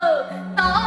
哦